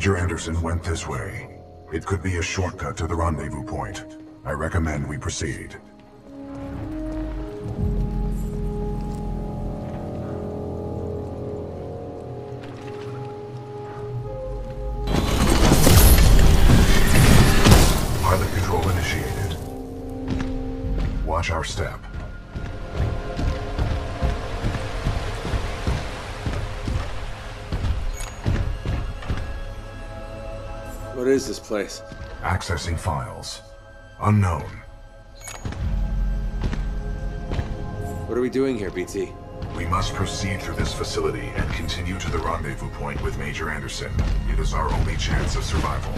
Major Anderson went this way. It could be a shortcut to the rendezvous point. I recommend we proceed. This place? Accessing files. Unknown. What are we doing here, BT? We must proceed through this facility and continue to the rendezvous point with Major Anderson. It is our only chance of survival.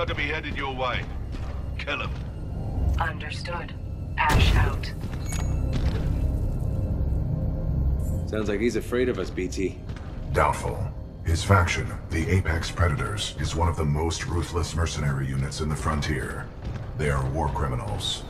Got to be headed your way. Kill him. Understood. Ash out. Sounds like he's afraid of us, BT. Doubtful. His faction, the Apex Predators, is one of the most ruthless mercenary units in the frontier. They are war criminals.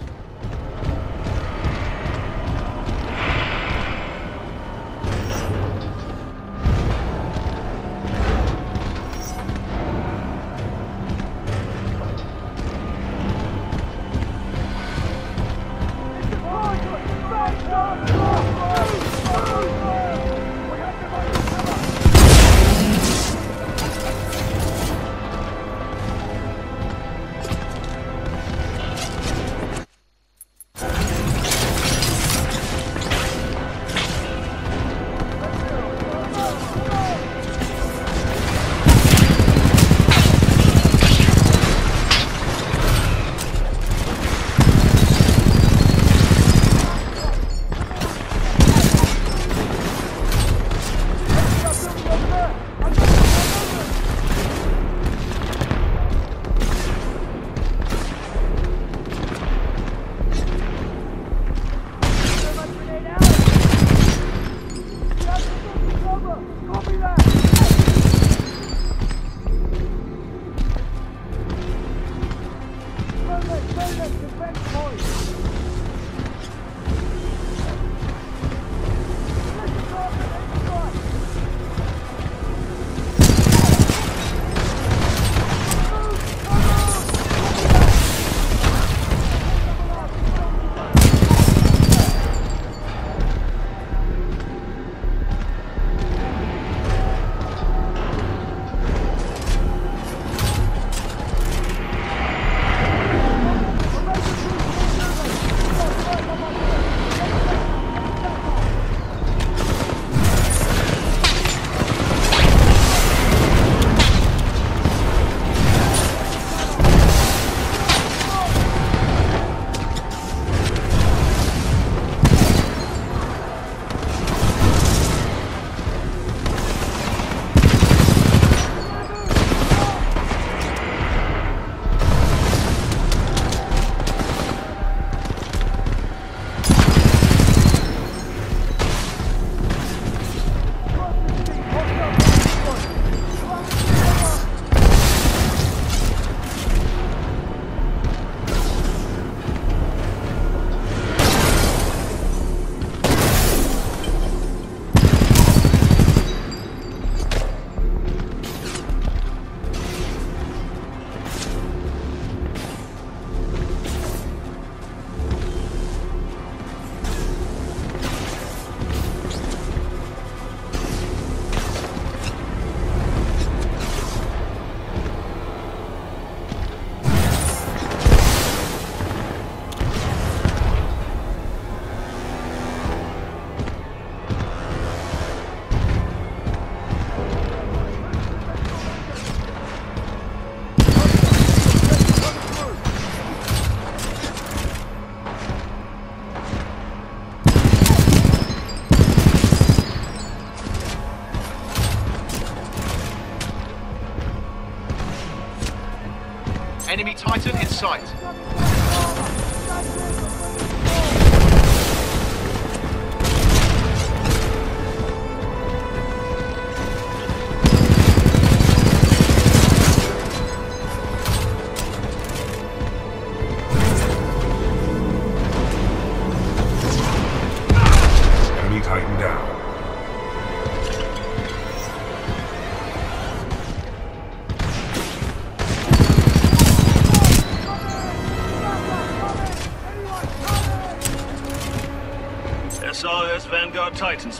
Sight.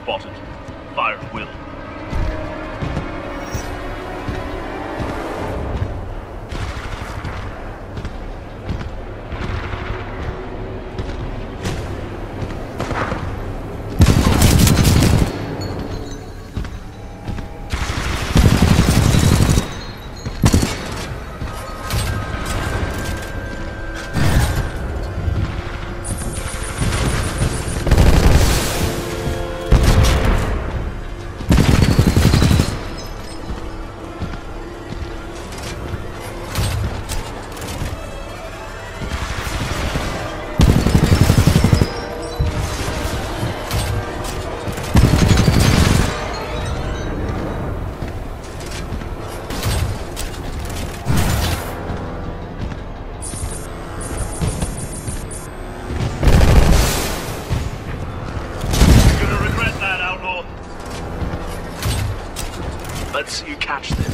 Spotted. Let's you catch this.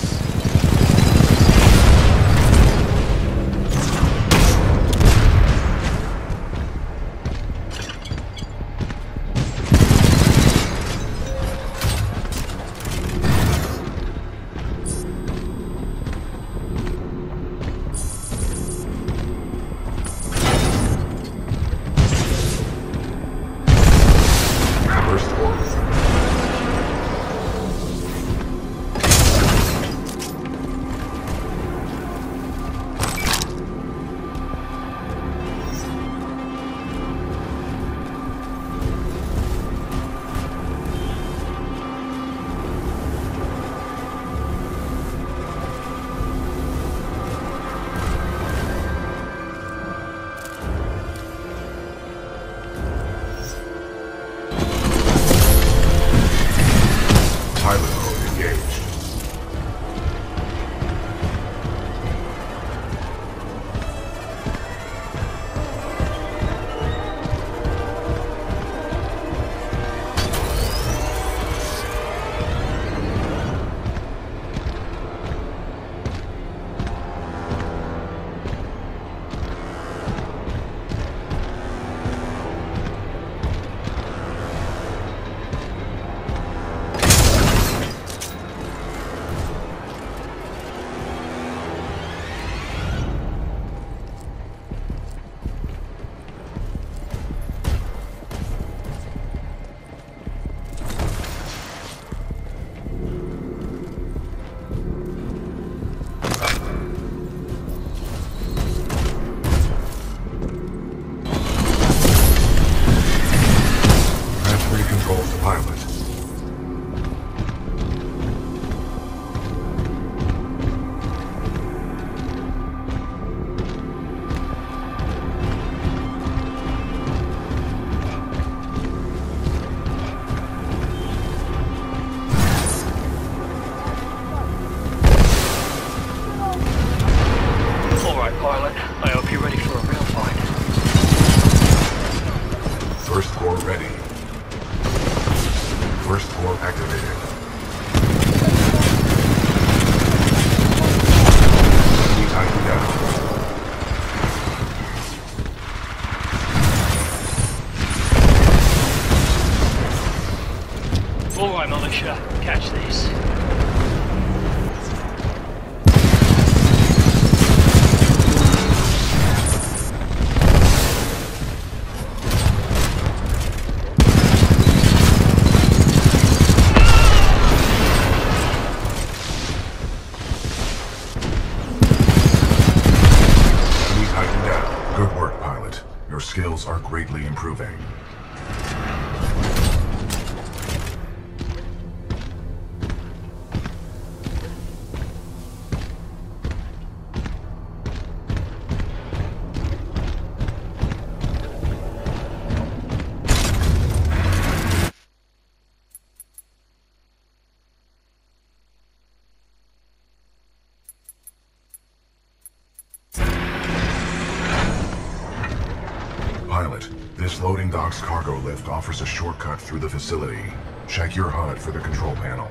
Dock's cargo lift offers a shortcut through the facility. Check your HUD for the control panel.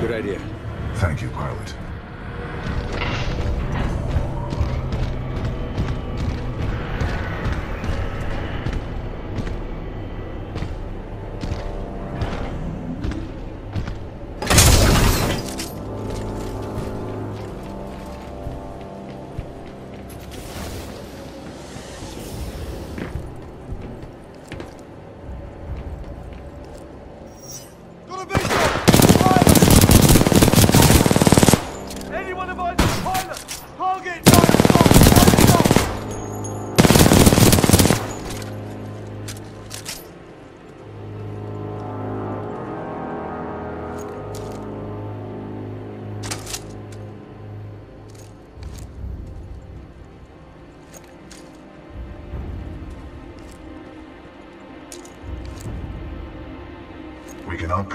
Good idea. Thank you, Pilot.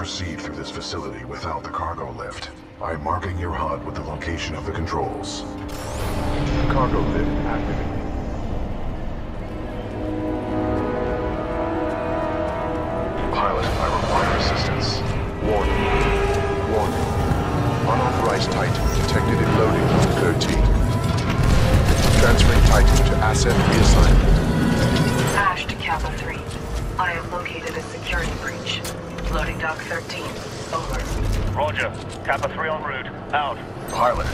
Proceed through this facility without the cargo lift. I am marking your HUD with the location of the controls. Cargo lift activated. Pilot, I require assistance. Warning. Warning. Unauthorized Titan detected in loading dock 13. Transferring Titan to asset reassignment. Ash to Kappa 3. I have located a security breach. Loading dock 13. Over. Roger. Kappa 3 en route. Out. Pilot,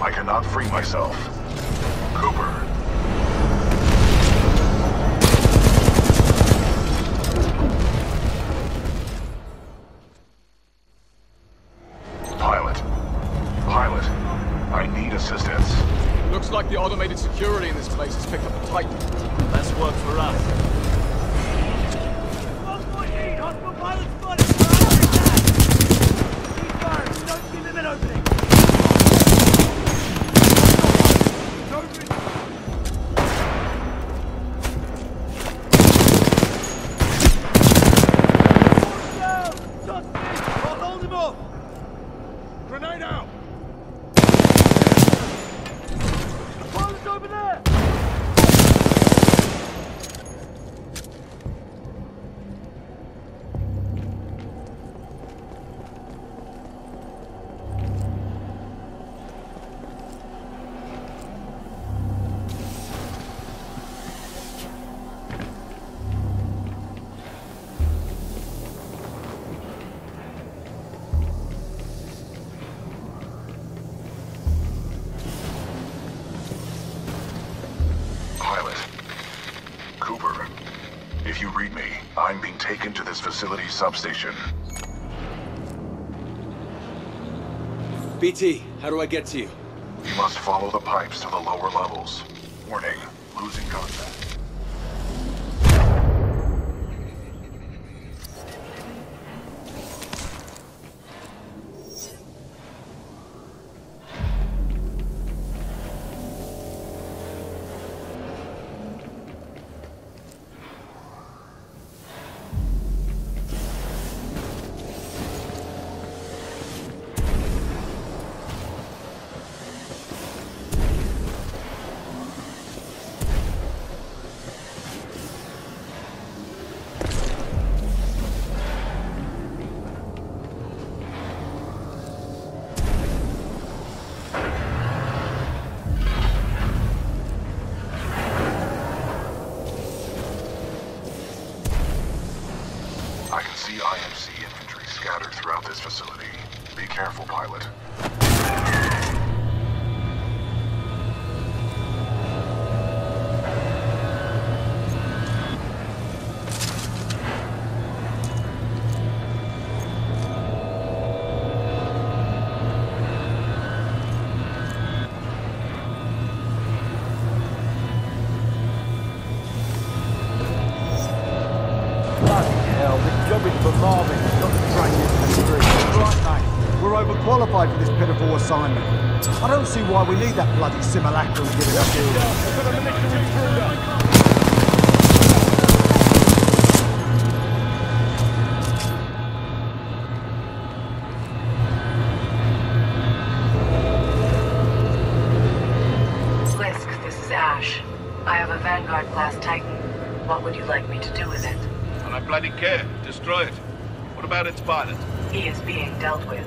I cannot free myself. Cooper. Facility substation. BT, how do I get to you? You must follow the pipes to the lower levels. I don't see why we need that bloody simulacrum giving us here. Blisk, this is Ash. I have a Vanguard class Titan. What would you like me to do with it? And I bloody care. Destroy it. What about its pilot? He is being dealt with.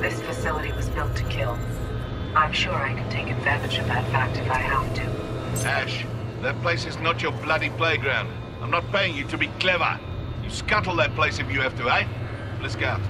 This facility was built to kill. I'm sure I can take advantage of that fact if I have to. Ash, that place is not your bloody playground. I'm not paying you to be clever. You scuttle that place if you have to, eh? Let's go.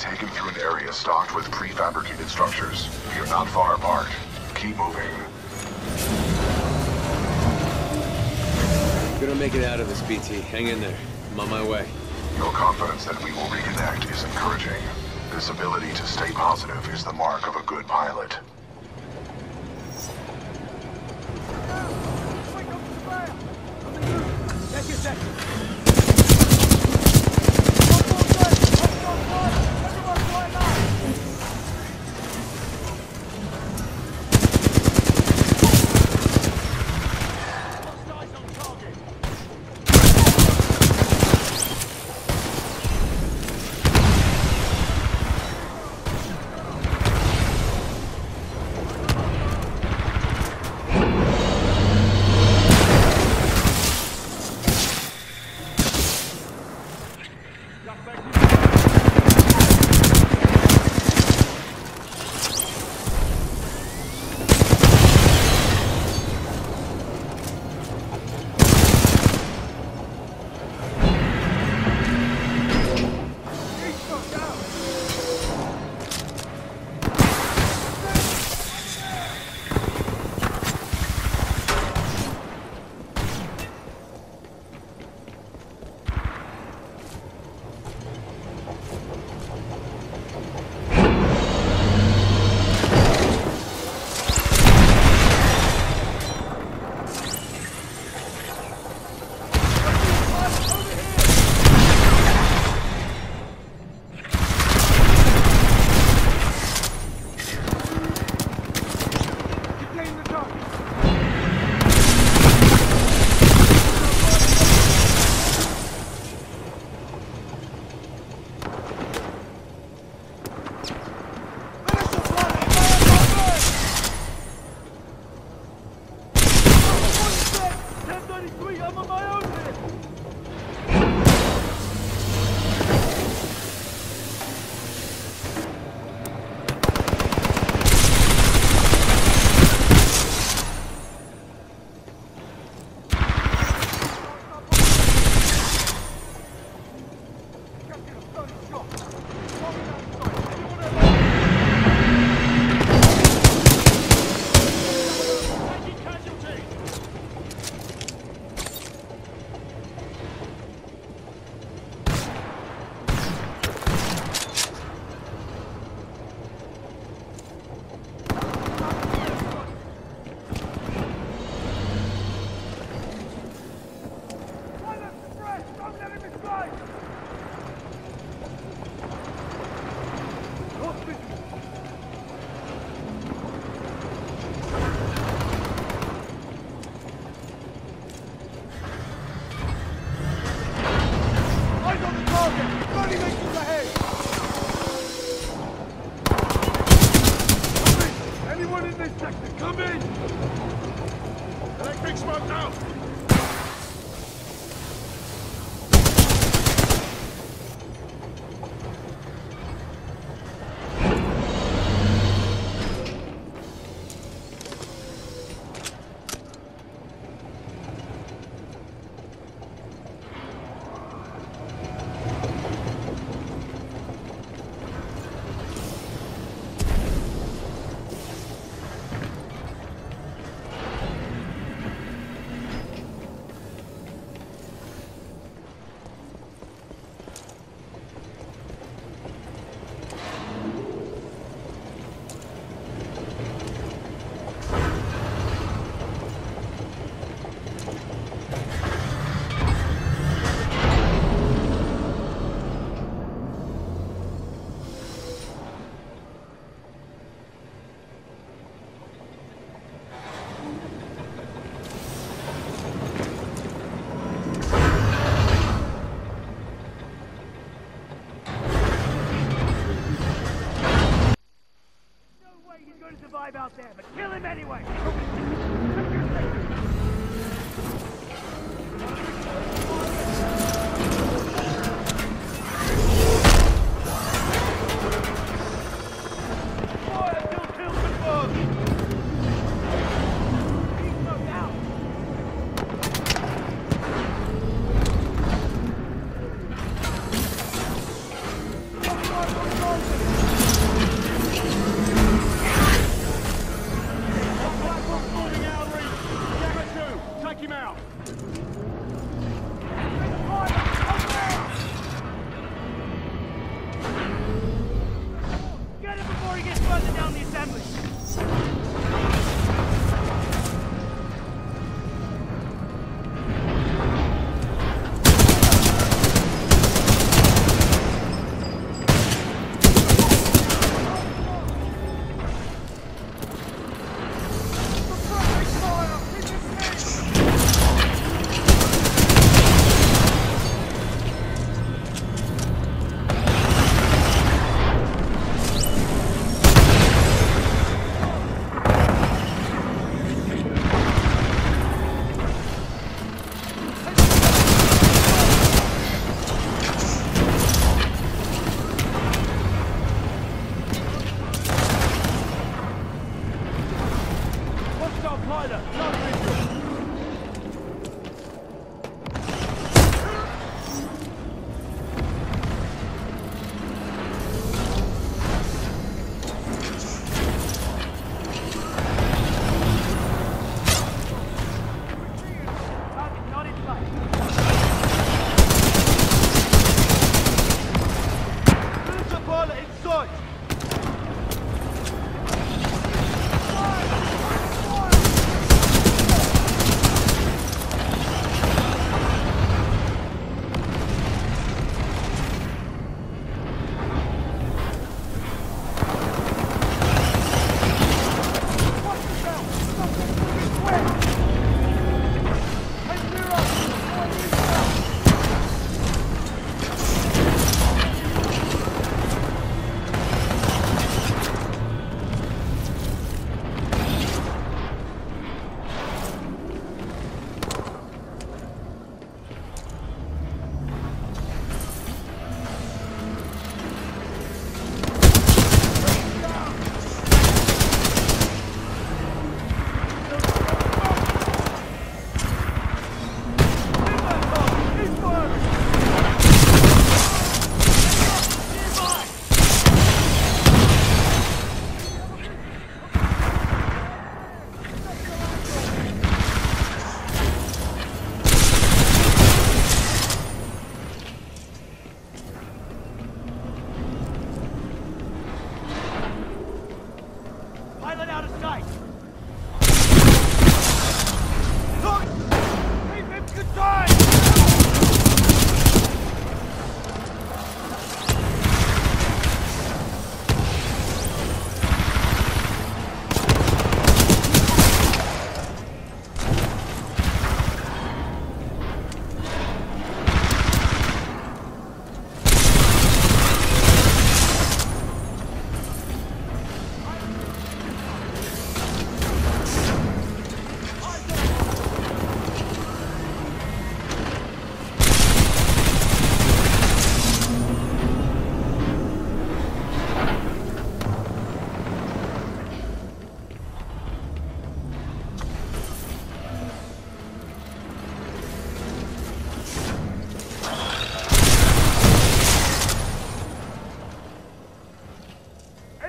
Taken through an area stocked with prefabricated structures. You're not far apart. Keep moving. Gonna make it out of this, BT. Hang in there. I'm on my way. Your confidence that we will reconnect is encouraging. This ability to stay positive is the mark of a good pilot. survive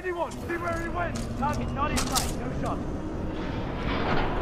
Anyone, see where he went! Target not in sight, no shot.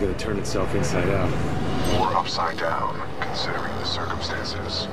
going to turn itself inside out. Or upside down, considering the circumstances.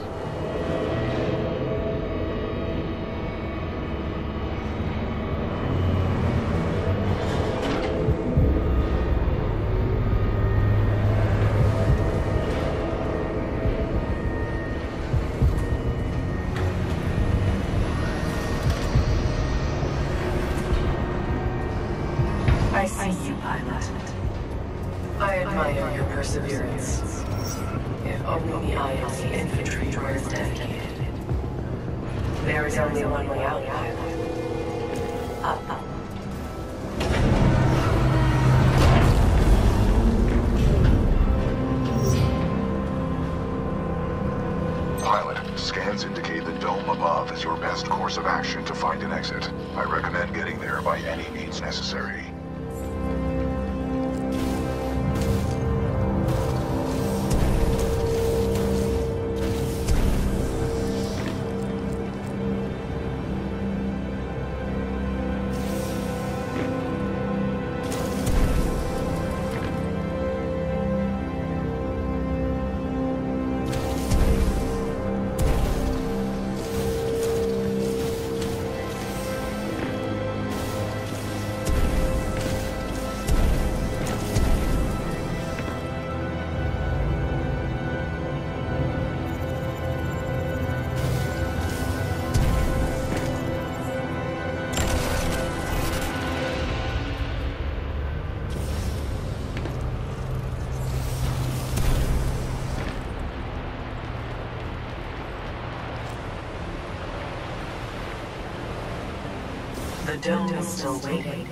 The dome is still waiting.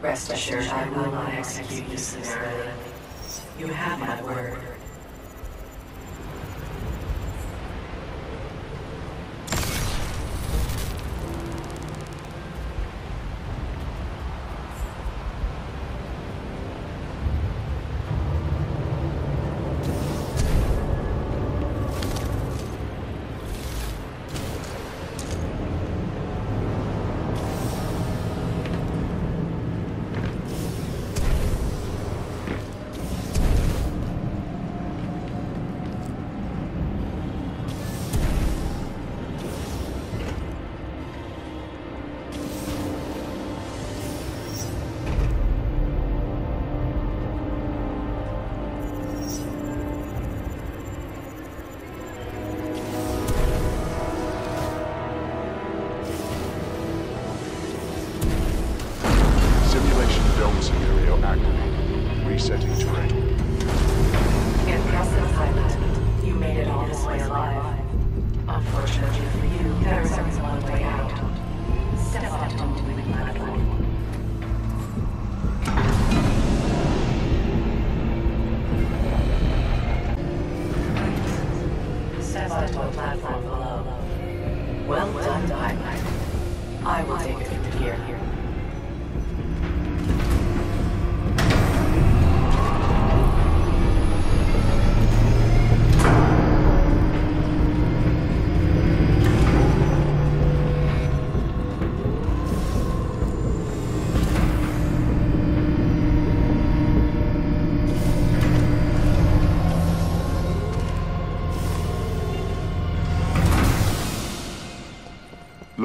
Rest assured I will not execute you summarily. You have my word.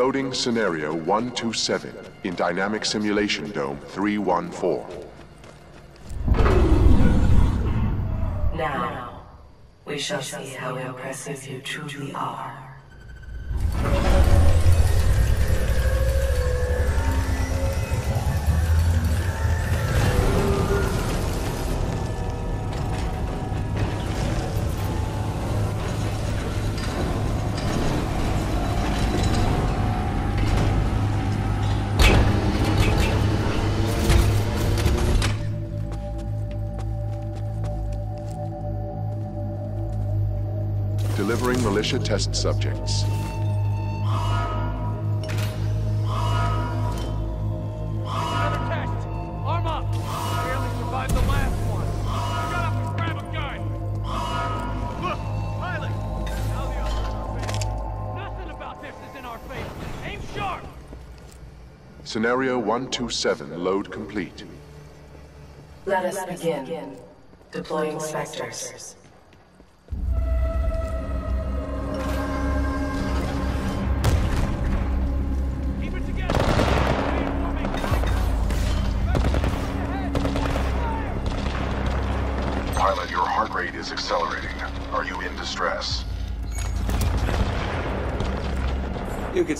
Loading scenario 127 in Dynamic Simulation Dome 314. Now, we shall see how impressive you truly are. Aim sharp! Scenario 127 load complete. Let us begin. Deploying specters.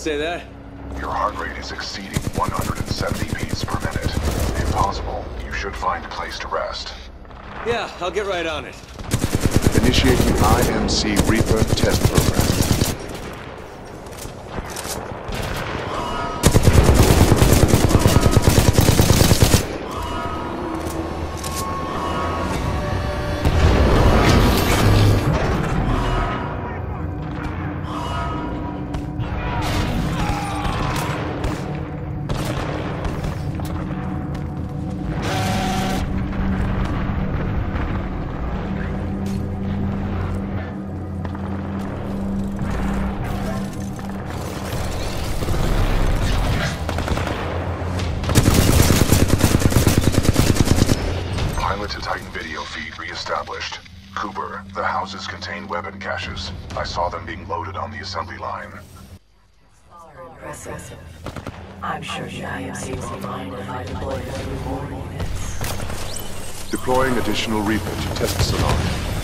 Say that. Your heart rate is exceeding 170 beats per minute. If possible, you should find a place to rest. Yeah, I'll get right on it. Initiating IMC Reaper test program. Deploying additional Reaper to test Salon.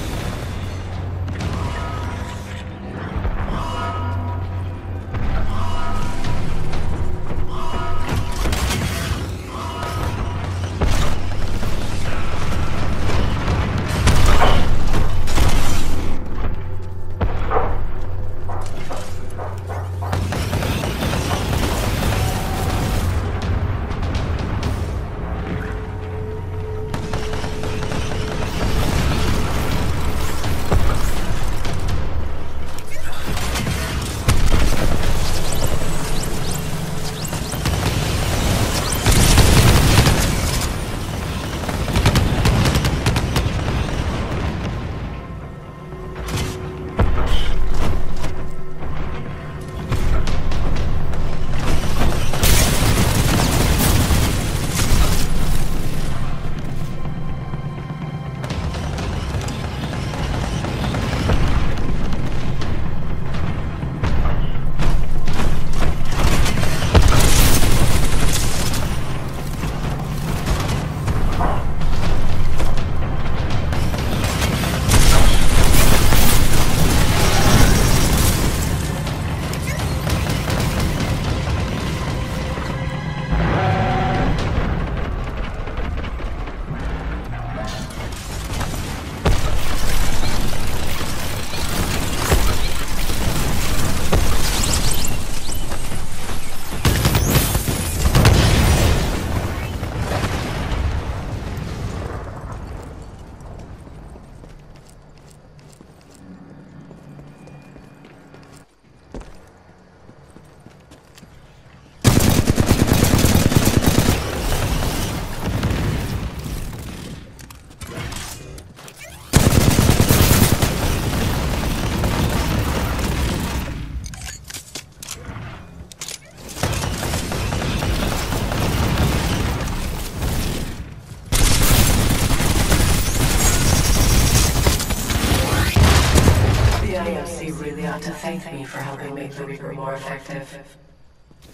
The Reaper more effective.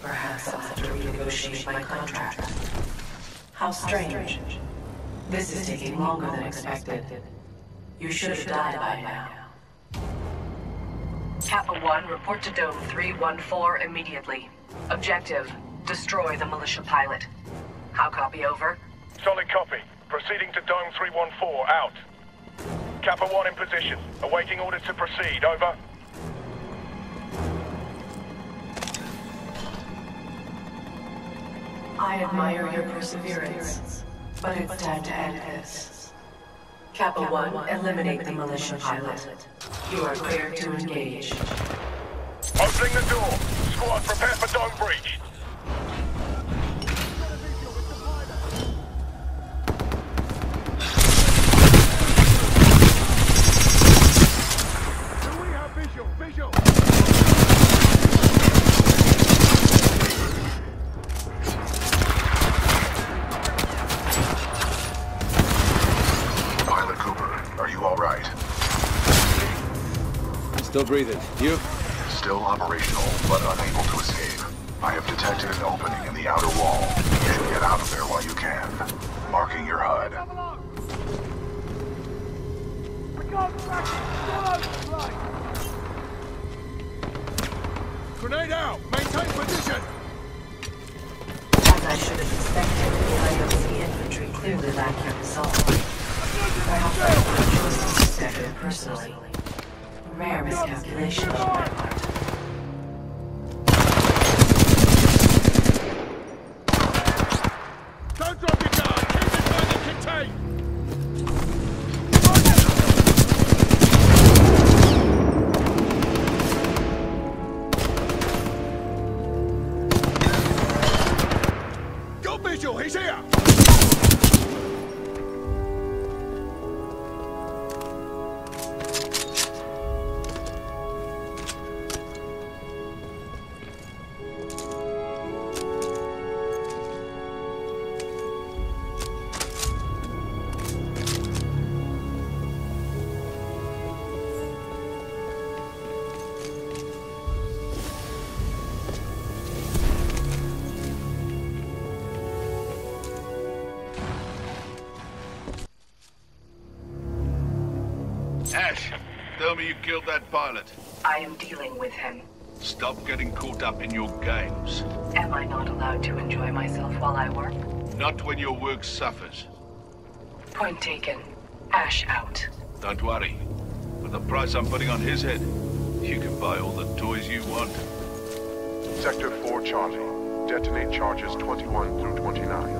Perhaps I'll have to renegotiate my contract. How strange. This is taking longer than expected. You should have died by now. Kappa 1, report to Dome 314 immediately. Objective, destroy the militia pilot. How copy over? Solid copy. Proceeding to Dome 314, out. Kappa 1 in position. Awaiting orders to proceed, over. I admire your perseverance, but it's time to end this. Kappa 1, eliminate the militia pilot. You are cleared to engage. Opening the door. Squad, prepare for dome breach. Still breathing. You? Still operational, but unable to escape. I have detected an opening in the outer wall. You should get out of there while you can. Marking your HUD. Come along! We got tracking! Still over! Grenade out! Maintain position! As I should have expected, the IMC infantry clearly lack your resolve. Perhaps I would choose to suspect it personally. Rare miscalculation on my part. Don't drop you killed that pilot. I am dealing with him. Stop getting caught up in your games. Am I not allowed to enjoy myself while I work? Not when your work suffers. Point taken. Ash out. Don't worry. With the price I'm putting on his head, you can buy all the toys you want. Sector 4 Charlie. Detonate charges 21 through 29.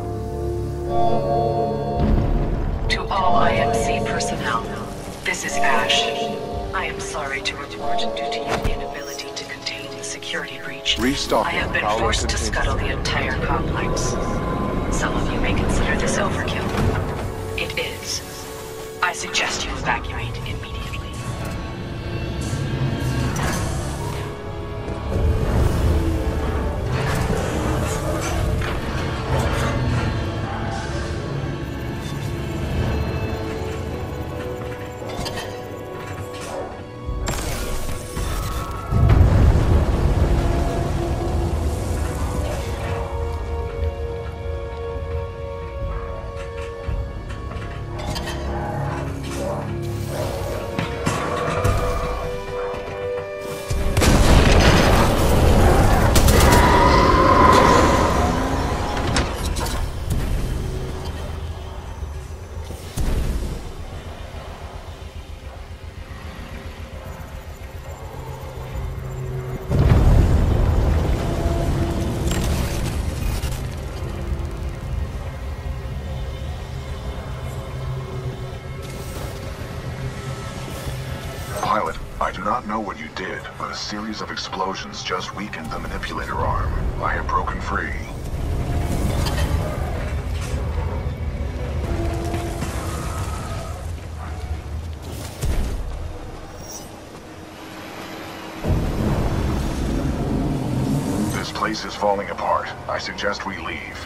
To all IMC personnel, this is Ash. I am sorry to report due to your inability to contain the security breach. Restocking I have been power forced to scuttle the entire complex. Some of you may consider this overkill. It is. I suggest you but a series of explosions just weakened the manipulator arm. I have broken free. This place is falling apart. I suggest we leave.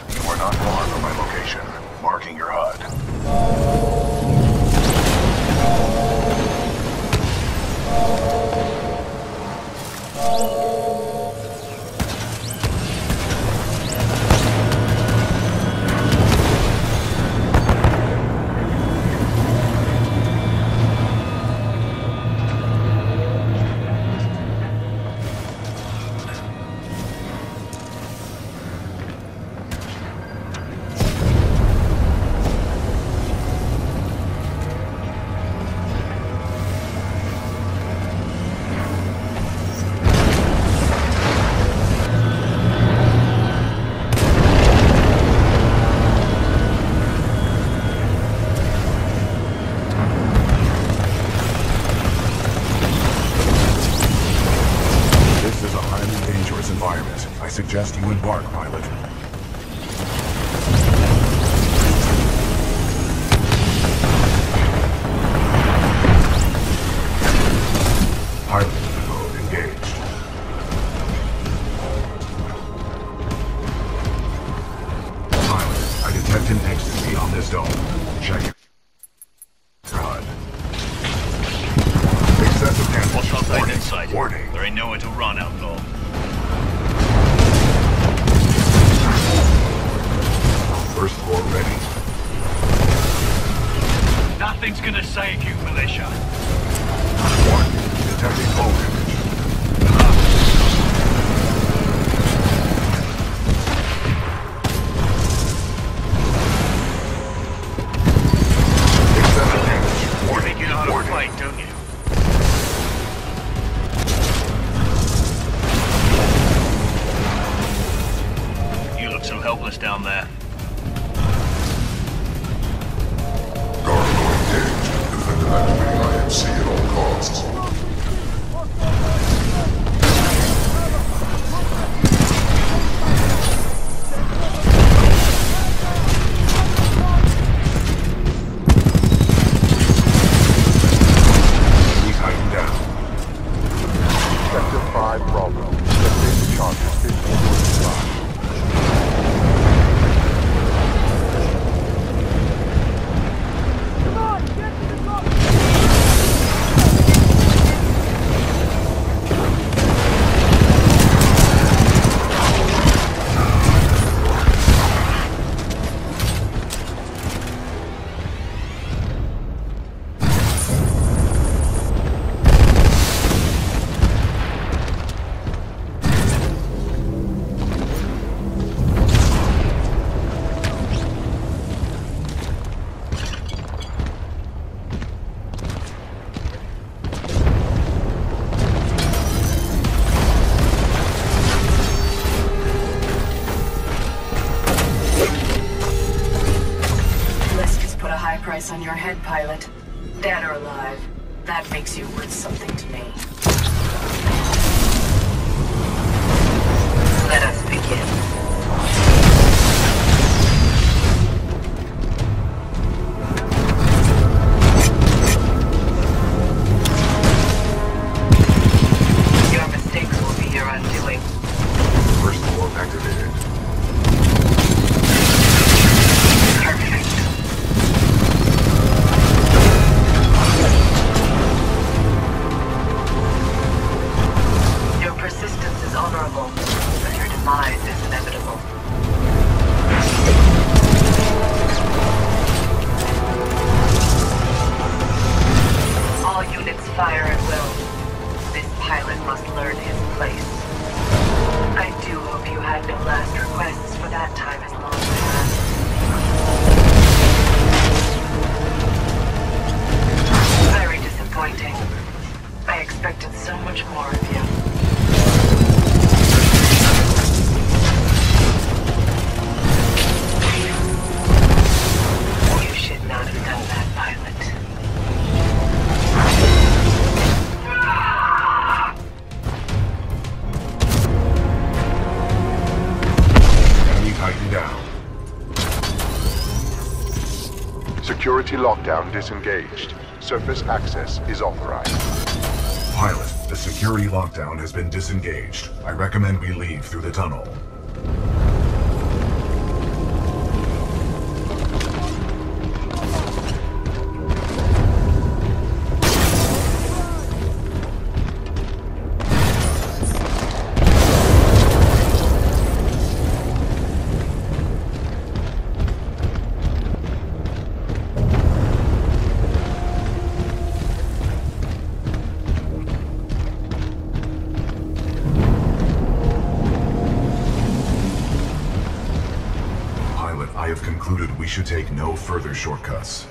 disengaged. Surface access is authorized. Pilot, the security lockdown has been disengaged. I recommend we leave through the tunnel. further shortcuts.